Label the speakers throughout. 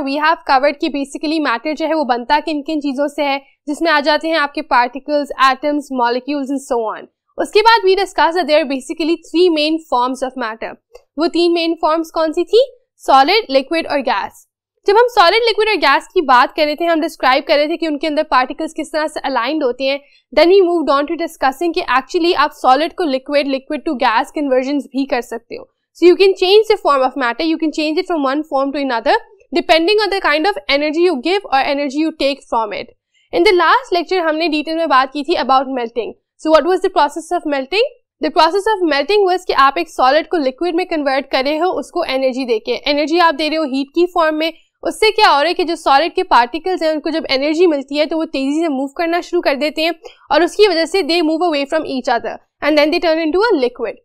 Speaker 1: We have covered कि basically matter जो है वो बनता किन किन चीज़ों से है, जिसमें आ जाते हैं आपके particles atoms molecules and so on उसके बाद we discuss there basically three main forms of matter वो तीन मेन फॉर्म्स कौन सी थी? सॉलिड लिक्विड और गैस जब हम सॉलिड लिक्विड और गैस की बात कर रहे थे, हम डिस्क्राइब कर रहे थे कि उनके अंदर पार्टिकल्स किस तरह से अलाइंड होते हैं then we move on to discussing कि एक्चुअली आप सॉलिड को liquid liquid to gas conversion भी कर सकते हो. So you can change the form of matter you can change it from one form to another depending on the kind of energy you give और energy you take from it in the last lecture हमने detail में बात की थी about melting so what was the process of melting the process of melting was कि आप एक solid को लिक्विड में कन्वर्ट कर रहे हो, उसको एनर्जी दे के। एनर्जी आप दे रहे हो हीट की फॉर्म में। उससे क्या हो रहा है कि जो सॉलिड के पार्टिकल्स हैं, उनको जब एनर्जी मिलती है तो वो तेज़ी से मूव करना शुरू कर देते हैं और उसकी वजह से they move away from each other and then they turn into a liquid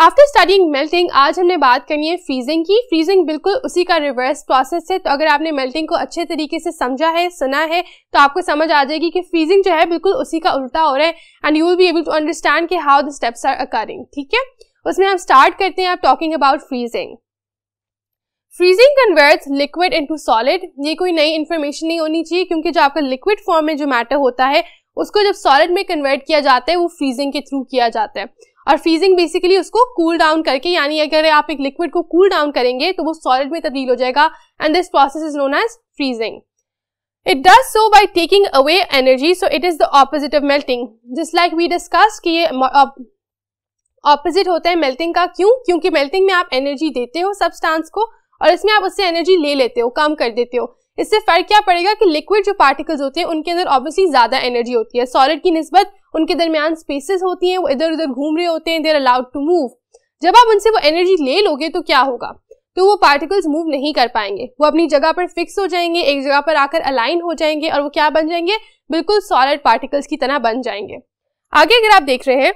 Speaker 1: after studying melting आज हमने बात करनी है फ्रीजिंग की। फ्रीजिंग बिल्कुल उसी का रिवर्स प्रोसेस है। तो अगर आपने मेल्टिंग को अच्छे तरीके से समझा है, सुना है तो आपको समझ आ जाएगी कि फ्रीजिंग जो है बिल्कुल उसी का उल्टा हो रहा है। And you will be able to understand कि how the steps are occurring ठीक है? उसमें हम स्टार्ट करते हैं, आप talking about freezing freezing converts liquid into solid ये कोई नई इन्फॉर्मेशन नहीं होनी चाहिए, क्योंकि जो आपका लिक्विड फॉर्म में जो मैटर होता है, उसको जब सॉलिड में कन्वर्ट किया जाता है, वो फ्रीजिंग के थ्रू किया जाता है। और फ्रीजिंग बेसिकली उसको कूल डाउन करके, यानी अगर आप एक लिक्विड को कूल डाउन करेंगे तो वो सॉलिड में तब्दील हो जाएगा and this process is known as freezing it does so by taking away energy so it is the opposite of melting जिस लाइक वी डिस्कस कि ये ऑपोजिट होता है मेल्टिंग का, क्यों? क्योंकि मेल्टिंग में आप एनर्जी देते हो सब्सटेंस को, और इसमें आप उससे एनर्जी ले लेते हो, कम कर देते हो। इससे फ़र्क क्या पड़ेगा कि लिक्विड जो पार्टिकल्स होते हैं, उनके अंदर ऑब्वियसली ज़्यादा एनर्जी होती है। सॉलिड की नस्बत उनके दरमियान स्पेसेस होती हैं वो इधर उधर घूम रहे होते हैं देर अलाउड टू मूव जब आप उनसे वो एनर्जी ले लोगे तो क्या होगा? तो वो पार्टिकल्स मूव नहीं कर पाएँगे. वो अपनी जगह पर फिक्स हो जाएँगे एक जगह पर आकर अलाइन हो जाएँगे और वो क्या बन जाएँगे? बिल्कुल सॉलिड पार्टिकल्स की तरह बन जाएँगे. आगे अगर आप देख रहे हैं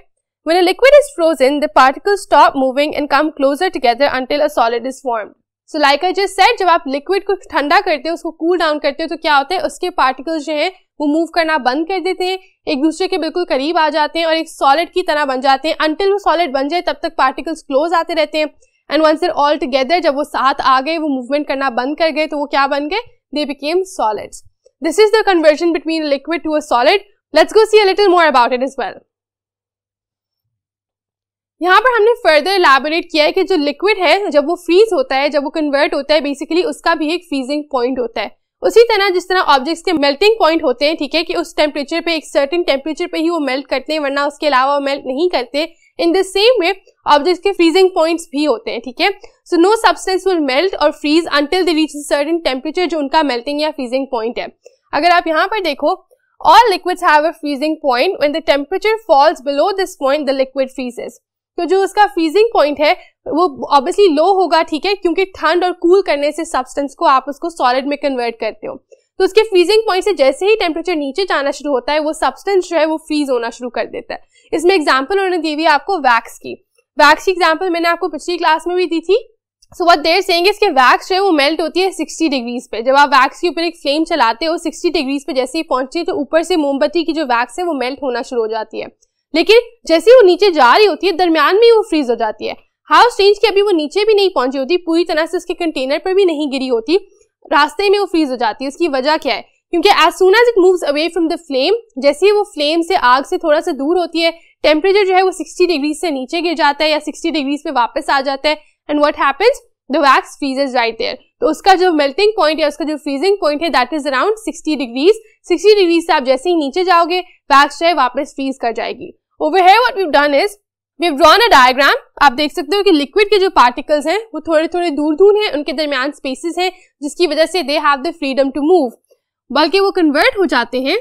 Speaker 1: When a liquid is frozen, the particles stop moving and come closer together until a solid is formed. So like I just said जब आप लिक्विड को ठंडा करते हो, उसको कूल cool डाउन करते हो तो क्या होता है? उसके पार्टिकल्स जो हैं, वो मूव करना बंद कर देते हैं। एक दूसरे के बिल्कुल करीब आ जाते हैं और एक सॉलिड की तरह बन जाते हैं। अनटिल वो सॉलिड बन जाए, तब तक पार्टिकल्स क्लोज आते रहते हैं। And once they're all together जब वो साथ आ गए, वो मूवमेंट करना बंद कर गए तो वो क्या बन गए? They became solids this is the conversion between liquid to a solid let's go see a little more about it is well यहाँ पर हमने फर्दर इलेबोरेट किया है कि जो लिक्विड है, जब वो फ्रीज होता है, जब वो कन्वर्ट होता है बेसिकली उसका भी एक फ्रीजिंग पॉइंट होता है। उसी तरह जिस तरह ऑब्जेक्ट्स के मेल्टिंग पॉइंट होते हैं, ठीक है, कि उस टेम्परेचर पे, एक सर्टेन टेम्परेचर पे ही वो मेल्ट करते हैं, वरना उसके अलावा वो मेल्ट नहीं करते। In the same way objects के फ्रीजिंग पॉइंट्स भी होते हैं, ठीक है? So no substance will melt और freeze until the reach certain temperature जो उनका मेल्टिंग या फ्रीजिंग पॉइंट है। अगर आप यहाँ पर देखो all liquids have a freezing point. When the temperature falls below this point, the liquid freezes. तो जो उसका फ्रीजिंग पॉइंट है, वो ऑब्वियसली लो होगा, ठीक है? क्योंकि ठंड और कूल करने से सब्सटेंस को आप उसको सॉलिड में कन्वर्ट करते हो। तो उसके फ्रीजिंग पॉइंट से जैसे ही टेम्परेचर नीचे जाना शुरू होता है, वो सब्सटेंस जो है, वो फ्रीज होना शुरू कर देता है। इसमें एग्ज़ाम्पल उन्होंने दी हुई आपको वैक्स की। वैक्स की एग्ज़ाम्पल मैंने आपको पिछली क्लास में भी दी थी। सो वट देर सेंगे इसके वैक्स जो है, वो मेल्ट होती है 60 डिग्रीज पे। जब आप वैक्स के ऊपर एक फ्लेम चलाते हो 60 डिग्रीज पे जैसे ही पहुँचती है तो ऊपर से मोमबत्ती की जो वैक्स है, वो मेल्ट होना शुरू हो जाती है। लेकिन जैसे वो नीचे जा रही होती है, दरमियान में वो फ्रीज हो जाती है। हाउ स्ट्रेंज की अभी वो नीचे भी नहीं पहुँची होती, पूरी तरह से उसके कंटेनर पर भी नहीं गिरी होती। रास्ते में वो फ्रीज हो जाती है। उसकी वजह क्या है? क्योंकि as soon as it moves away from the flame जैसे ही वो फ्लेम से आग से थोड़ा सा दूर होती है टेम्परेचर जो है वो 60 डिग्री से नीचे गिर जाता है या 60 डिग्रीज पे वापस आ जाता है। And what happens the wax freezes right there तो उसका जो मेल्टिंग पॉइंट है, उसका जो फ्रीजिंग पॉइंट है that is around 60 degrees 60 degrees से आप जैसे ही नीचे जाओगे वैक्स जो है वापस फ्रीज कर जाएगी। Over here, what we've done is, we've drawn a diagram. आप देख सकते हो कि लिक्विड के जो पार्टिकल्स हैं, वो थोड़े थोड़े दूर दूर हैं, उनके दरमियान स्पेसेस हैं, जिसकी वजह से they have the freedom to move बल्कि वो कन्वर्ट हो जाते हैं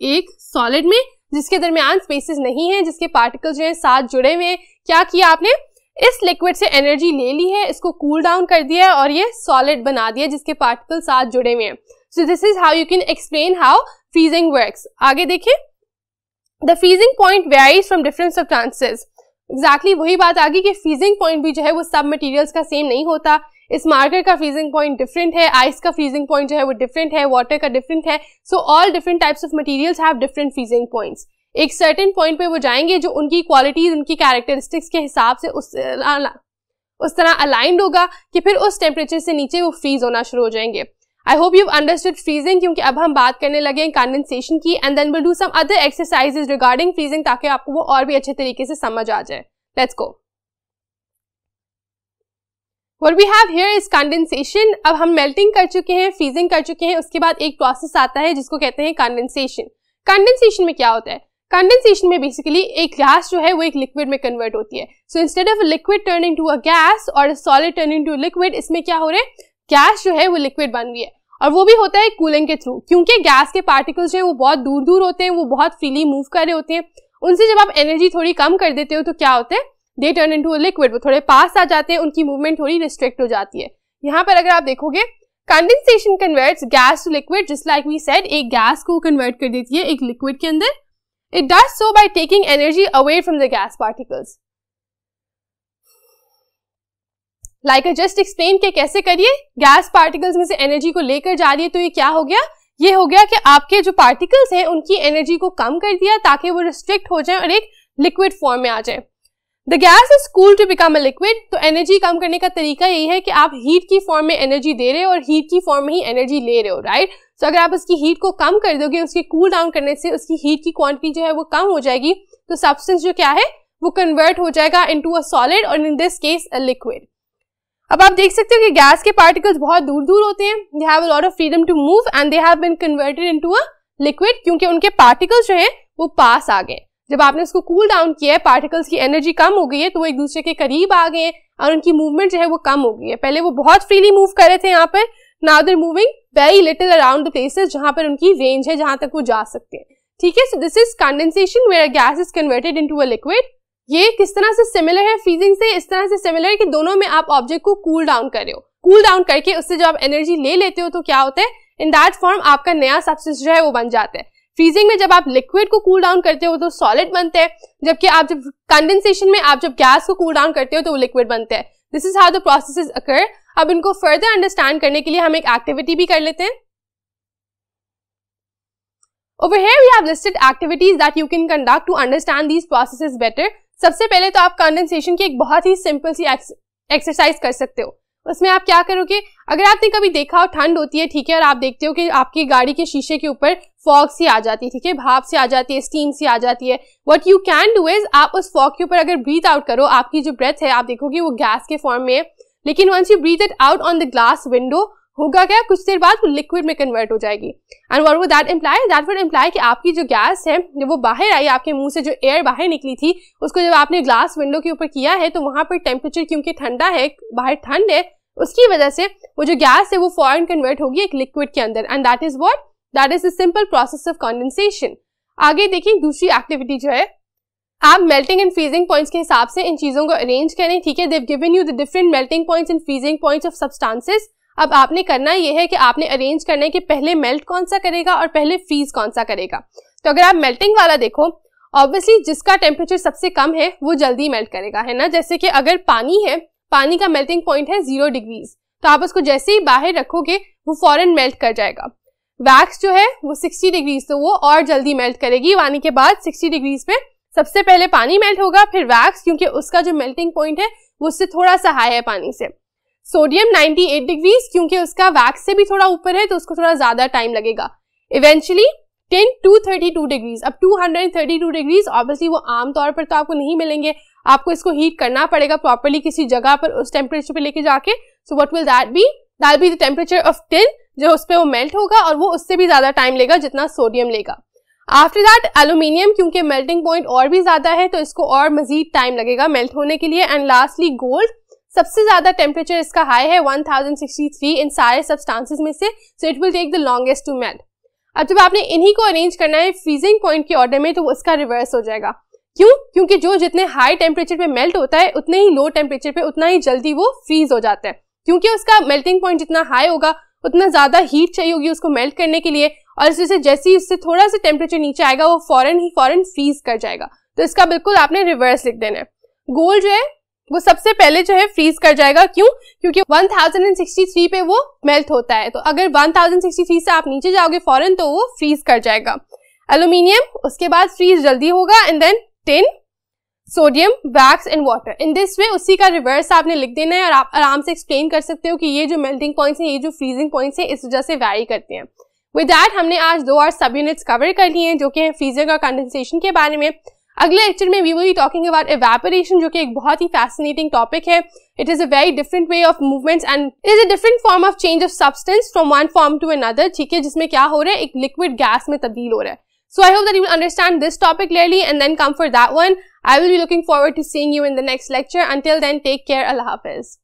Speaker 1: एक सॉलिड में, जिसके दरमियान स्पेसेस नहीं है, जिसके पार्टिकल्स जो है साथ जुड़े हुए हैं। क्या किया आपने? इस लिक्विड से एनर्जी ले ली है, इसको कूल cool डाउन कर दिया है और ये सॉलिड बना दिया जिसके पार्टिकल साथ जुड़े हुए हैं। So this is how you can explain how freezing works आगे देखिए the freezing point varies from different substances exactly वही बात आ गई कि फ्रीजिंग पॉइंट भी जो है वो सब मटेरियल्स का सेम नहीं होता। इस मार्कर का फ्रीजिंग पॉइंट डिफरेंट है आइस का फ्रीजिंग पॉइंट जो है वो डिफरेंट है वाटर का डिफरेंट है। So all different types of materials have different freezing points एक सर्टेन पॉइंट पे वो जाएँगे जो उनकी क्वालिटीज उनकी कैरेक्टरिस्टिक्स के हिसाब से उस उस तरह अलाइंड होगा कि फिर उस टेम्परेचर से नीचे वो फ्रीज होना शुरू हो जाएँगे। I hope you understood freezing क्योंकि अब हम बात करने लगे हैं कंडेंसेशन की and then will do some other exercises regarding freezing ताकि आपको वो और भी अच्छे तरीके से समझ आ जाए। Let's go What we have here is condensation. अब हम मेल्टिंग कर चुके हैं फ्रीजिंग कर चुके हैं, उसके बाद एक प्रोसेस आता है जिसको कहते हैं कंडेंसेशन कंडेंसेशन में क्या होता है? कंडेंसेशन में बेसिकली एक गैस जो है वो एक लिक्विड में कन्वर्ट होती है. So instead of liquid turning to a gas और सॉलिड टर्निंग टू लिक्विड इसमें क्या हो रहा है? गैस जो है वो लिक्विड बन रही है। और वो भी होता है कूलिंग के थ्रू, क्योंकि गैस के पार्टिकल्स जो है वो बहुत दूर दूर होते हैं, वो बहुत फ्रीली मूव कर रहे होते हैं। उनसे जब आप एनर्जी थोड़ी कम कर देते हो तो क्या होता है? They turn in to liquid वो थोड़े पास आ जाते हैं, उनकी मूवमेंट थोड़ी रिस्ट्रिक्ट हो जाती है। यहाँ पर अगर आप देखोगे condensation converts gas to liquid just like we said एक गैस को कन्वर्ट कर देती है एक लिक्विड के अंदर। It does so by taking energy away from the gas particles like like just explain के कैसे करिए? गैस पार्टिकल्स में से एनर्जी को लेकर जा रही है तो ये क्या हो गया? ये हो गया कि आपके जो पार्टिकल्स हैं, उनकी एनर्जी को कम कर दिया ताकि वो रिस्ट्रिक्ट हो जाए और एक लिक्विड फॉर्म में आ जाए। The gas is cool to become a liquid तो एनर्जी कम करने का तरीका यही है कि आप हीट की फॉर्म में एनर्जी दे रहे हो और हीट की फॉर्म में ही एनर्जी ले रहे हो राइट सो अगर आप उसकी हीट को कम कर दोगे, उसके कूल डाउन करने से उसकी हीट की क्वांटिटी जो है वो कम हो जाएगी तो सब्सटेंस जो क्या है? वो कन्वर्ट हो जाएगा इनटू अ सॉलिड और in this case a liquid अब आप देख सकते हो कि गैस के पार्टिकल्स बहुत दूर दूर होते हैं। They have lot of freedom to move and they have been converted into a liquid क्योंकि उनके पार्टिकल्स जो है, वो पास आ गए। जब आपने उसको कूल डाउन किया है पार्टिकल्स की एनर्जी कम हो गई है तो वो एक दूसरे के करीब आ गए और उनकी मूवमेंट जो है वो कम हो गई है। पहले वो बहुत फ्रीली मूव कर रहे थे यहाँ पर now they're moving very little around the places जहाँ पर उनकी रेंज है, जहाँ तक वो जा सकते हैं। ठीक है so this is condensation where gas is converted into a liquid ये किस तरह से सिमिलर है? फ्रीजिंग से इस तरह से सिमिलर है कि दोनों में आप ऑब्जेक्ट को कूल डाउन कर रहे हो। कूल डाउन करके उससे जब आप एनर्जी ले लेते हो तो क्या होता है? इन दैट फॉर्म आपका नया सब्सटेंस जो है वो बन जाता है। फ्रीजिंग में जब आप लिक्विड को कूल डाउन करते हो तो सॉलिड बनते हैं, जबकि आप जब कंडेंसेशन में आप जब गैस को कूल डाउन करते हो तो वो लिक्विड बनते हैं। This is how the process occur अब इनको फर्दर अंडरस्टैंड करने के लिए हम एक एक्टिविटी भी कर लेते हैं। Over here, we have listed activities that you can conduct to understand these processes better. सबसे पहले तो आप कंडेंसेशन की एक बहुत ही सिंपल सी एक्सरसाइज कर सकते हो। उसमें आप क्या करोगे? अगर आपने कभी देखा हो, ठंड होती है, ठीक है, और आप देखते हो कि आपकी गाड़ी के शीशे के ऊपर फॉग सी आ जाती है, ठीक है, भाप से आ जाती है स्टीम सी आ जाती है। What you can do is आप उस फॉग के ऊपर अगर ब्रीथ आउट करो, आपकी जो ब्रेथ है, आप देखोगे वो गैस के फॉर्म में है। लेकिन once you breathe it out on the glass window होगा क्या? कुछ देर बाद वो लिक्विड में कन्वर्ट हो जाएगी। एंड वॉट वो that imply that would imply कि आपकी जो गैस है, जब वो बाहर आई, आपके मुँह से जो एयर बाहर निकली थी, उसको जब आपने ग्लास विंडो के ऊपर किया है तो वहाँ पर टेम्परेचर क्योंकि ठंडा है, बाहर ठंड है, उसकी वजह से वो जो गैस है, वो फॉरन कन्वर्ट होगी एक लिक्विड के अंदर। And that is what that is the simple process of condensation आगे देखिए, दूसरी एक्टिविटी जो है, आप मेल्टिंग एंड फ्रीजिंग पॉइंट्स के हिसाब से इन चीज़ों को अरेंज करें, ठीक है? They've given you the different melting points and freezing points of substances अब आपने करना यह है कि आपने अरेंज करना है कि पहले मेल्ट कौन सा करेगा और पहले फ्रीज कौन सा करेगा। तो अगर आप मेल्टिंग वाला देखो ऑब्वियसली जिसका टेम्परेचर सबसे कम है, वो जल्दी मेल्ट करेगा, है ना? जैसे कि अगर पानी है, पानी का मेल्टिंग पॉइंट है ज़ीरो डिग्रीज तो आप उसको जैसे ही बाहर रखोगे, वो फॉरन मेल्ट कर जाएगा। वैक्स जो है, वो 60 डिग्रीज तो वो और जल्दी मेल्ट करेगी पानी के बाद 60 डिग्रीज पे सबसे पहले पानी मेल्ट होगा, फिर वैक्स क्योंकि उसका जो मेल्टिंग पॉइंट है, वो उससे थोड़ा सा हाई है पानी से। सोडियम 98 डिग्रीज, क्योंकि उसका वैक्स से भी थोड़ा ऊपर है तो उसको थोड़ा ज़्यादा टाइम लगेगा। इवेंचुअली 10 टू 32 डिग्रीज अब 232 डिग्रीज ऑब्वियसली वो आमतौर पर तो आपको नहीं मिलेंगे। आपको इसको हीट करना पड़ेगा प्रॉपरली किसी जगह पर, उस टेम्परेचर पे लेके जाके। So what will that be that be the temperature of tin जो उस पर वो मेल्ट होगा, और वो उससे भी ज़्यादा टाइम लेगा जितना सोडियम लेगा। आफ्टर दैट एल्यूमिनियम क्योंकि मेल्टिंग पॉइंट और भी ज़्यादा है तो इसको और मजीद टाइम लगेगा मेल्ट होने के लिए। एंड लास्टली गोल्ड सबसे ज़्यादा टेम्परेचर इसका हाई है 1063 इन सारे सब्सटेंसेस में से so it will take the longest to melt अब जब आपने इन्हीं को अरेंज करना है फ्रीजिंग पॉइंट के ऑर्डर में तो उसका रिवर्स हो जाएगा. क्यों? क्योंकि जो जितने हाई टेम्परेचर पे मेल्ट होता है, उतने ही लो टेम्परेचर पे उतना ही जल्दी वो फ्रीज हो जाता है. क्योंकि उसका मेल्टिंग पॉइंट जितना हाई होगा, उतना ज़्यादा हीट चाहिए होगी उसको मेल्ट करने के लिए, और इससे जैसे ही उससे थोड़ा सा टेम्परेचर नीचे आएगा, वो फॉरन ही फॉरन फ्रीज कर जाएगा. तो इसका बिल्कुल आपने रिवर्स लिख देना है. गोल्ड जो है वो सबसे पहले जो है फ्रीज कर जाएगा। क्यों? क्योंकि 1063 पे वो मेल्ट होता है। तो अगर 1063 से आप नीचे जाओगे फॉरन तो वो फ्रीज कर जाएगा। एल्यूमिनियम उसके बाद फ्रीज जल्दी होगा and then tin sodium wax and water in this way उसी का रिवर्स आपने लिख देना है और आप आराम से एक्सप्लेन कर सकते हो कि ये जो मेल्टिंग पॉइंट्स हैं, ये जो फ्रीजिंग पॉइंट्स हैं, इस वजह से वैरी करते हैं। विद डैट हमने आज दो और सब यूनिट्स कवर कर लिए हैं, जो कि फ्रीजिंग और कंडेंसेशन के बारे में। अगले लेक्चर में we we talking about evaporation जो कि एक बहुत ही फैसिनेटिंग टॉपिक है। It is a very different way of movements and it is a different form of change of substance from one form to another ठीक है, जिसमें क्या हो रहा है? एक लिक्विड गैस में तब्दील हो रहा है। So I hope that you understand this topic clearly and then come for that one I will be looking forward to seeing you in the next lecture until then take care Allah Hafiz